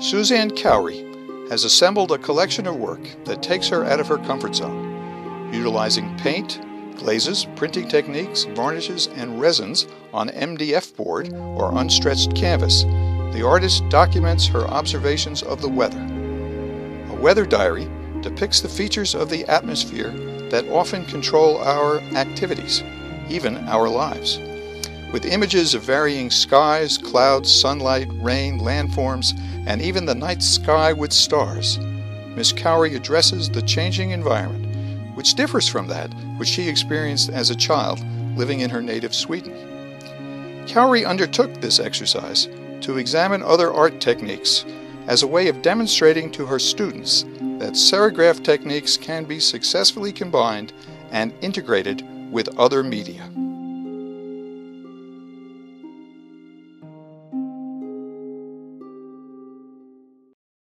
Susanne Khouri has assembled a collection of work that takes her out of her comfort zone, utilizing paint, glazes, printing techniques, varnishes, and resins on MDF board or unstretched canvas. The artist documents her observations of the weather. A weather diary depicts the features of the atmosphere that often control our activities, even our lives. With images of varying skies, clouds, sunlight, rain, landforms, and even the night sky with stars, Miss Khouri addresses the changing environment, which differs from that which she experienced as a child living in her native Sweden. Khouri undertook this exercise to examine other art techniques as a way of demonstrating to her students that serigraph techniques can be successfully combined and integrated with other media.